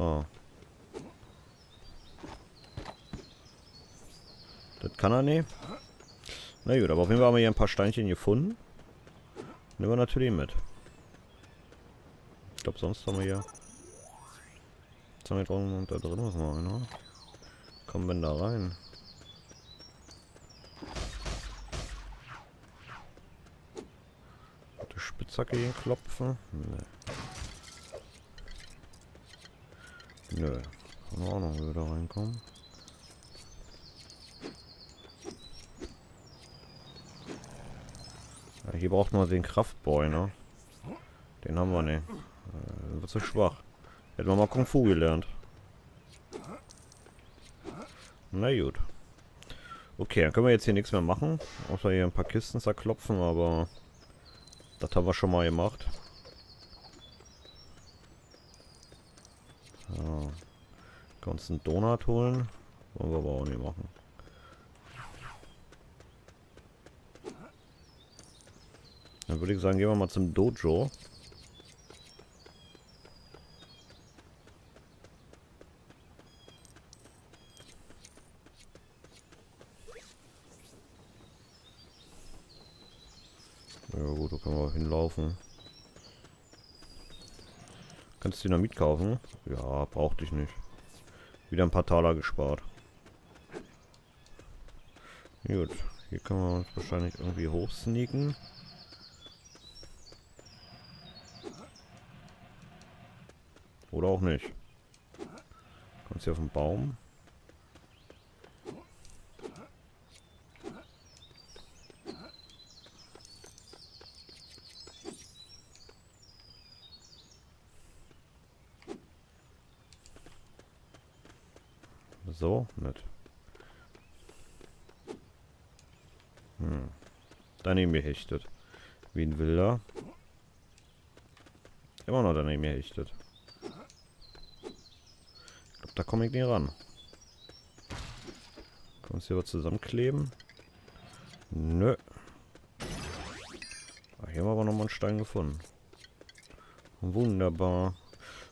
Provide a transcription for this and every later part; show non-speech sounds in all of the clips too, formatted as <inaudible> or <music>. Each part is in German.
So. Das kann er nicht. Na gut, aber auf jeden Fall haben wir hier ein paar Steinchen gefunden. Nehmen wir natürlich mit. Ich glaube, sonst haben wir hier... Jetzt haben wir draußen und da drin was noch einer. Kommen wir da rein? Die Spitzhacke hier klopfen? Nee. Nö. Kann auch noch wieder reinkommen. Ja, hier braucht man den Kraftboy, ne? Den haben wir nicht. Äh, wird zu schwach. Hätten wir mal Kung Fu gelernt. Na gut. Okay, dann können wir jetzt hier nichts mehr machen. Außer hier ein paar Kisten zerklopfen, aber... Das haben wir schon mal gemacht. Können uns einen Donut holen. Wollen wir aber auch nicht machen. Dann würde ich sagen, gehen wir mal zum Dojo. Ja gut, da können wir hinlaufen. Kannst du Dynamit kaufen? Ja, brauchte ich nicht. Wieder ein paar Taler gespart. Gut, hier können wir uns wahrscheinlich irgendwie hochsneaken. Oder auch nicht. Kommst hier auf den Baum? So, nicht. Hm. Daneben gehechtet. Wie ein Wilder. Immer noch daneben gehechtet. Da komme ich nicht ran. Kannst du hier was zusammenkleben? Nö. Ah, hier haben wir aber nochmal einen Stein gefunden. Wunderbar.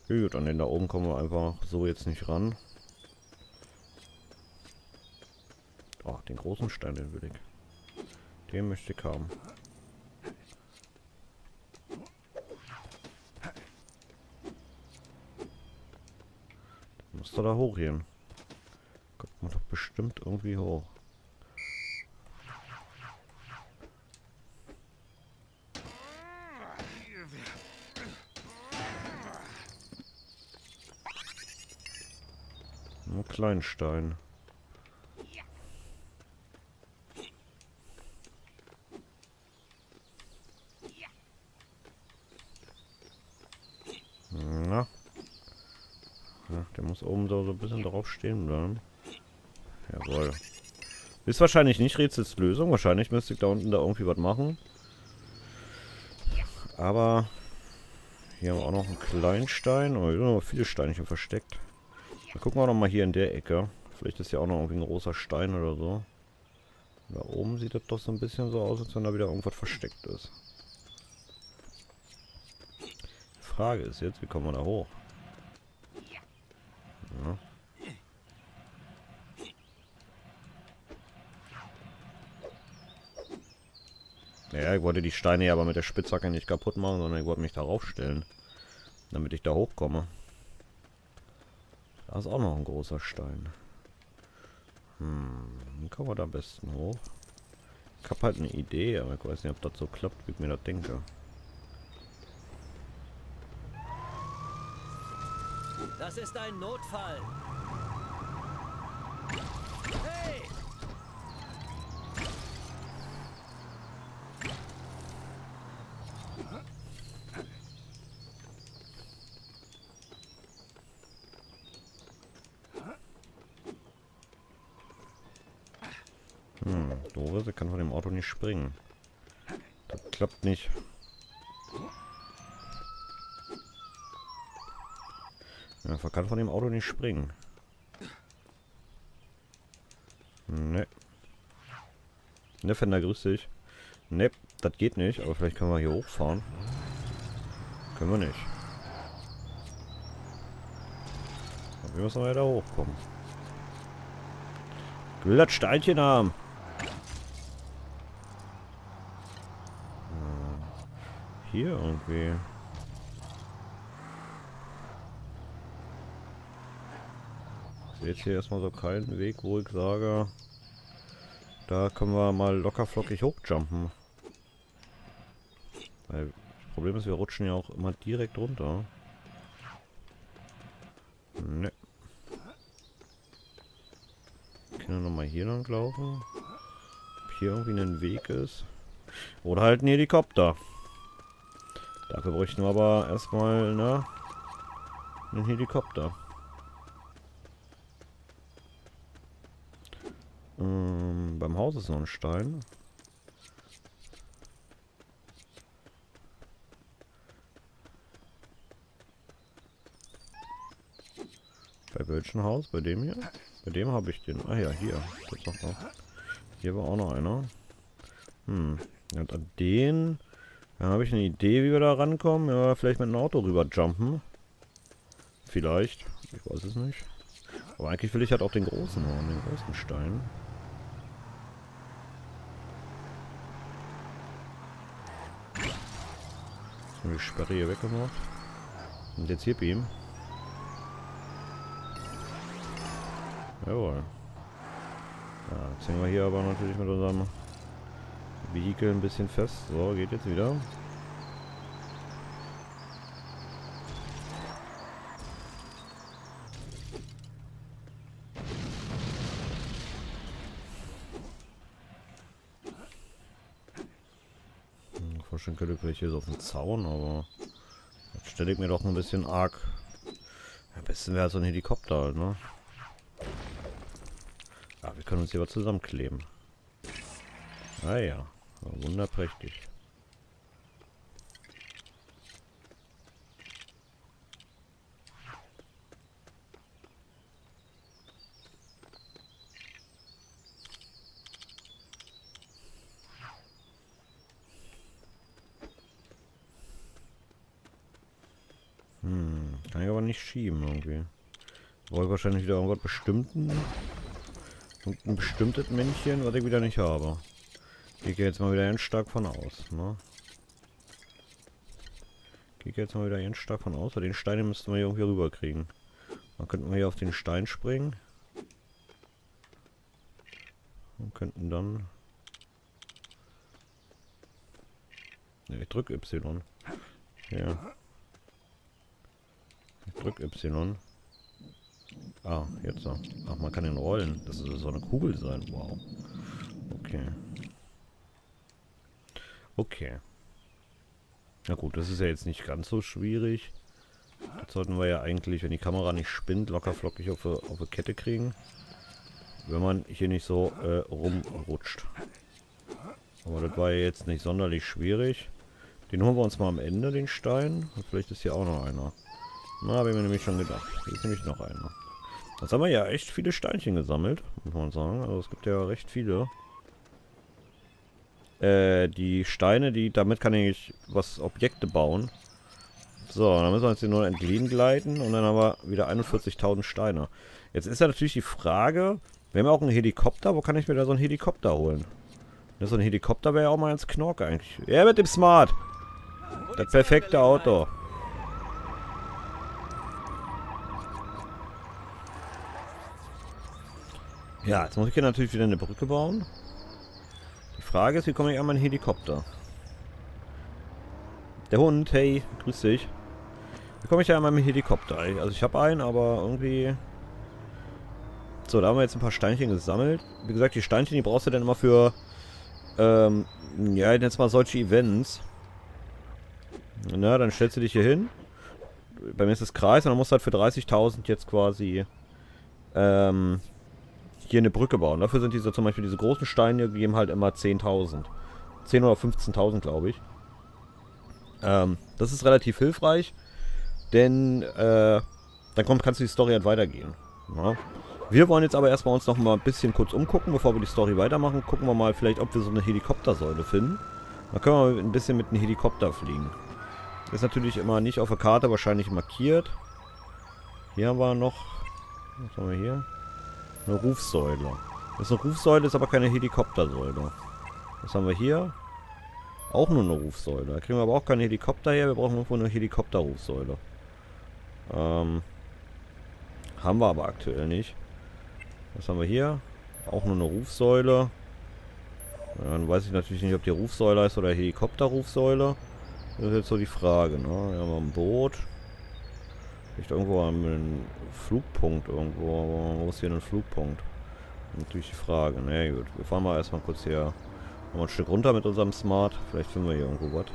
Gut, an den da oben kommen wir einfach so jetzt nicht ran. Den großen Stein, den will ich. Den möchte ich haben. Muss da hochgehen. Kommt man doch bestimmt irgendwie hoch. Ein Kleinstein. muss oben so, so ein bisschen drauf stehen bleiben. Jawohl. Ist wahrscheinlich nicht Rätsels Lösung. Wahrscheinlich müsste ich da unten da irgendwie was machen. Aber hier haben wir auch noch einen Kleinstein. Oh, hier sind noch viele Steinchen versteckt. Dann gucken wir noch mal hier in der Ecke. Vielleicht ist ja auch noch irgendwie ein großer Stein oder so. Da oben sieht das doch so ein bisschen so aus, als wenn da wieder irgendwas versteckt ist. Die Frage ist jetzt, wie kommen wir da hoch? Naja, ich wollte die Steine aber mit der Spitzhacke nicht kaputt machen, sondern ich wollte mich darauf stellen. Damit ich da hochkomme. Da ist auch noch ein großer Stein. Hm, wie kommen wir da am besten hoch? Ich habe halt eine Idee, aber ich weiß nicht, ob das so klappt, wie ich mir das denke. Das ist ein Notfall. Hey! Hm, Dore, kann von dem Auto nicht springen. Das klappt nicht. Ja, kann von dem Auto nicht springen. Ne. Ne, Fender, grüß dich. Ne, das geht nicht, aber vielleicht können wir hier hochfahren. Können wir nicht. Aber wir müssen weiter hochkommen. Das Steinchen haben. Hier irgendwie. Sehe jetzt hier erstmal so keinen Weg, wo ich sage, da können wir mal locker flockig hochjumpen. Weil das Problem ist, wir rutschen ja auch immer direkt runter. Ne. Können wir nochmal hier lang laufen? Ob hier irgendwie ein Weg ist? Oder halt ein Helikopter. Dafür bräuchten wir aber erstmal, ne? Einen Helikopter. Ähm, beim Haus ist noch ein Stein. Bei welchem Haus? Bei dem hier? Bei dem habe ich den. Ah ja, hier. Hier war auch noch einer. Hm. Und an den da habe ich eine Idee, wie wir da rankommen. Ja, vielleicht mit einem Auto rüber jumpen. Vielleicht. Ich weiß es nicht. Aber eigentlich will ich halt auch den großen haben, den großen Stein. Die Sperre hier weggemacht. Und jetzt hier beam. Jawohl. Ja, jetzt hängen wir hier aber natürlich mit unserem Vehikel ein bisschen fest. So, geht jetzt wieder. Hm, vorstellen könnte vielleicht hier so auf den Zaun, aber jetzt stelle ich mir doch ein bisschen arg. Am besten wäre so ein Helikopter halt, ne? Ja, wir können uns hier aber zusammenkleben. Ah ja, wunderprächtig. Hm, kann ich aber nicht schieben irgendwie. Wollte wahrscheinlich wieder irgendwas bestimmten ein bestimmtes Männchen, was ich wieder nicht habe. Ich gehe jetzt mal wieder ganz stark von aus, ne? Ich gehe jetzt mal wieder ganz stark von aus, weil den Stein müssten wir irgendwie rüberkriegen. Dann könnten wir hier auf den Stein springen. Und könnten dann... Ne, ich drücke Y. Ja. Ich drücke Y. Ah, jetzt so. Ach, man kann ihn rollen. Das soll eine Kugel sein. Wow. Okay. Okay. Na gut, das ist ja jetzt nicht ganz so schwierig. Das sollten wir ja eigentlich, wenn die Kamera nicht spinnt, locker flockig auf, auf eine Kette kriegen. Wenn man hier nicht so äh, rumrutscht. Aber das war ja jetzt nicht sonderlich schwierig. Den holen wir uns mal am Ende, den Stein. Und vielleicht ist hier auch noch einer. Na, habe ich mir nämlich schon gedacht. Hier ist nämlich noch einer. Jetzt haben wir ja echt viele Steinchen gesammelt, muss man sagen. Also es gibt ja recht viele. Äh, die Steine, die damit kann ich was Objekte bauen. So, dann müssen wir uns hier nur entgegen gleiten und dann haben wir wieder 41.000 Steine. Jetzt ist ja natürlich die Frage, wir haben ja auch einen Helikopter, wo kann ich mir da so einen Helikopter holen? Das so ein Helikopter wäre ja auch mal ganz Knorke eigentlich. Ja, mit dem Smart. Das perfekte Auto. Ja, jetzt muss ich hier natürlich wieder eine Brücke bauen. Frage ist, wie komme ich an meinen Helikopter? Der Hund, hey, grüß dich. Wie komme ich an meinem Helikopter? Also ich habe einen, aber irgendwie... So, da haben wir jetzt ein paar Steinchen gesammelt. Wie gesagt, die Steinchen, die brauchst du dann immer für... Ähm, ja, jetzt mal solche Events. Na, dann stellst du dich hier hin. Bei mir ist es Kreis und dann musst du halt für 30.000 jetzt quasi... Ähm, hier eine Brücke bauen. Dafür sind diese zum Beispiel diese großen Steine, die geben halt immer 10.000. 10 oder 15.000, glaube ich. Ähm, das ist relativ hilfreich, denn äh, dann kommt, kannst du die Story halt weitergehen. Ja. Wir wollen jetzt aber erstmal uns noch mal ein bisschen kurz umgucken, bevor wir die Story weitermachen. Gucken wir mal vielleicht, ob wir so eine Helikoptersäule finden. Dann können wir ein bisschen mit einem Helikopter fliegen. Ist natürlich immer nicht auf der Karte wahrscheinlich markiert. Hier haben wir noch Was haben wir hier? Eine Rufsäule. Das ist eine Rufsäule, ist aber keine Helikoptersäule. Was haben wir hier? Auch nur eine Rufsäule. Da kriegen wir aber auch keinen Helikopter her. Wir brauchen irgendwo eine Helikopterrufsäule. Ähm, haben wir aber aktuell nicht. Was haben wir hier? Auch nur eine Rufsäule. Dann weiß ich natürlich nicht, ob die Rufsäule ist oder Helikopterrufsäule. Das ist jetzt so die Frage, ne? Wir haben ein Boot. Vielleicht irgendwo am Flugpunkt irgendwo. Wo ist hier ein Flugpunkt? Natürlich die Frage. Ne, gut. Wir fahren mal erstmal kurz hier noch ein Stück runter mit unserem Smart. Vielleicht finden wir hier irgendwo was.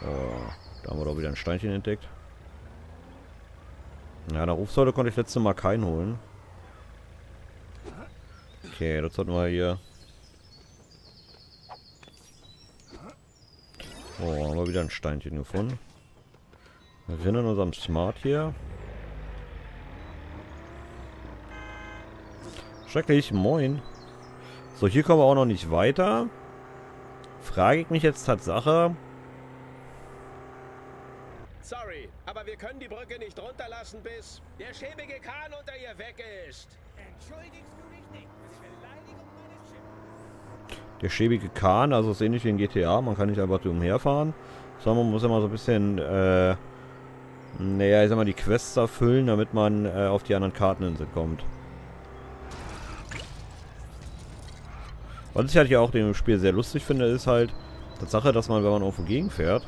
Äh, da haben wir doch wieder ein Steinchen entdeckt. Ja, der Rufsäule konnte ich letzte Mal keinen holen. Okay, das sollten wir hier. Oh, haben wir wieder ein Steinchen gefunden. Wir sind in unserem Smart hier. Schrecklich, moin. So, hier kommen wir auch noch nicht weiter. Frage ich mich jetzt Tatsache. Sorry, aber wir können die Brücke nicht runterlassen, bis der schäbige Kahn unter ihr weg ist. Entschuldigst du dich nicht? Beleidigung meines Schiffes. Der schäbige Kahn, also ist ähnlich wie in GTA. Man kann nicht einfach umherfahren. Sondern man muss immer so ein bisschen, äh, naja, ich sag mal, die Quests erfüllen, damit man äh, auf die anderen Karteninseln kommt. Was ich halt hier auch dem Spiel sehr lustig finde, ist halt Tatsache, dass man, wenn man irgendwo gegenfährt,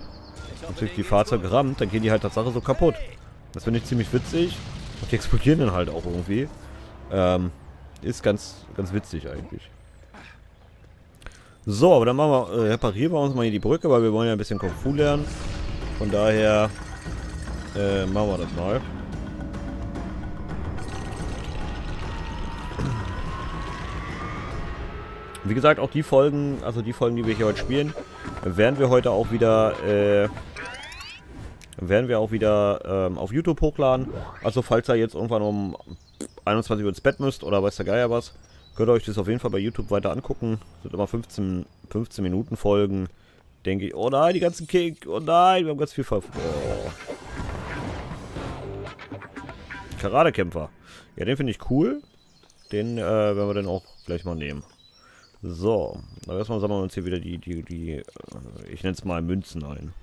natürlich die Fahrzeuge rammt, dann gehen die halt Tatsache so kaputt. Das finde ich ziemlich witzig. Und die explodieren dann halt auch irgendwie. Ähm, ist ganz, ganz witzig eigentlich. So, aber dann machen wir, äh, reparieren wir uns mal hier die Brücke, weil wir wollen ja ein bisschen Kung Fu lernen. Von daher äh, machen wir das mal. Wie gesagt, auch die Folgen, also die Folgen, die wir hier heute spielen, werden wir heute auch wieder, äh, werden wir auch wieder ähm, auf YouTube hochladen. Also falls ihr jetzt irgendwann um 21 Uhr ins Bett müsst oder weiß der Geier was, könnt ihr euch das auf jeden Fall bei YouTube weiter angucken. Das sind immer 15, 15 Minuten Folgen. Denke ich, oh nein, die ganzen Kick, oh nein, wir haben ganz viel Ver... Oh. Karatekämpfer. Ja, den finde ich cool. Den äh, werden wir dann auch gleich mal nehmen. So, dann erstmal sammeln wir uns hier wieder die, die, die, äh, ich nenne es mal Münzen ein.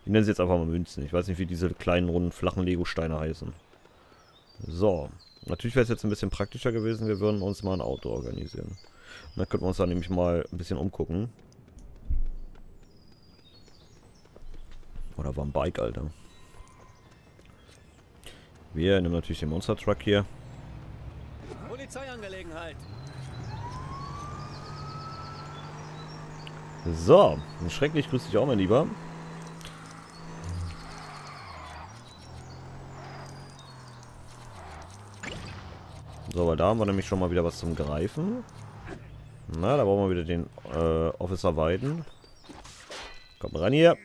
Ich nenne es jetzt einfach mal Münzen. Ich weiß nicht, wie diese kleinen, runden, flachen Lego-Steine heißen. So, natürlich wäre es jetzt ein bisschen praktischer gewesen, wir würden uns mal ein Auto organisieren. Und dann könnten wir uns da nämlich mal ein bisschen umgucken. Oder war ein Bike, Alter. Wir nehmen natürlich den Monster Truck hier. Polizeiangelegenheit. So, schrecklich grüß dich auch, mein Lieber. So, weil da haben wir nämlich schon mal wieder was zum Greifen. Na, da brauchen wir wieder den äh, Officer Weiden. Kommt ran hier.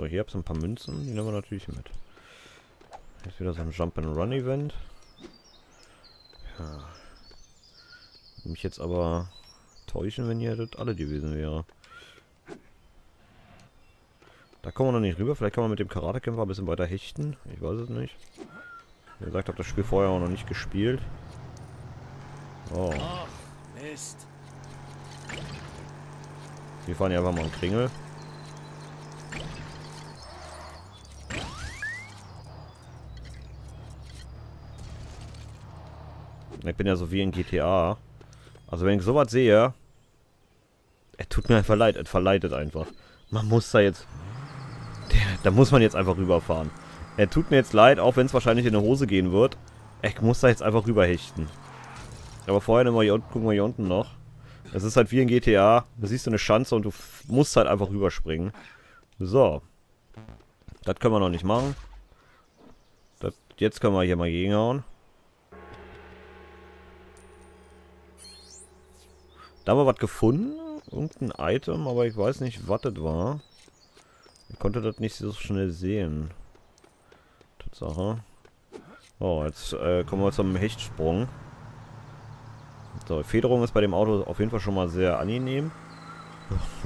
So, hier habt ihr ein paar Münzen. Die nehmen wir natürlich mit. Jetzt wieder so ein Jump-and-Run-Event. Ja. Mich jetzt aber täuschen, wenn hier das alle gewesen wäre. Da kommen wir noch nicht rüber. Vielleicht kann man mit dem Karatekämpfer ein bisschen weiter hechten. Ich weiß es nicht. Wie gesagt, habe das Spiel vorher auch noch nicht gespielt. Oh. Oh, Mist. Wir fahren hier einfach mal einen Kringel. Ich bin ja so wie in GTA. Also wenn ich sowas sehe, er tut mir einfach leid, er verleitet einfach. Man muss da jetzt, da muss man jetzt einfach rüberfahren. Er tut mir jetzt leid, auch wenn es wahrscheinlich in die Hose gehen wird. Ich muss da jetzt einfach rüberhechten. Aber vorher wir hier unten, gucken wir hier unten noch. Es ist halt wie in GTA. Da siehst du eine Schanze und du musst halt einfach rüberspringen. So. Das können wir noch nicht machen. Das, jetzt können wir hier mal gegenhauen. Da haben wir was gefunden. Irgendein Item, aber ich weiß nicht, was das war. Ich konnte das nicht so schnell sehen. Tatsache. Oh, jetzt äh, kommen wir zum Hechtsprung. So, Federung ist bei dem Auto auf jeden Fall schon mal sehr angenehm. <laughs>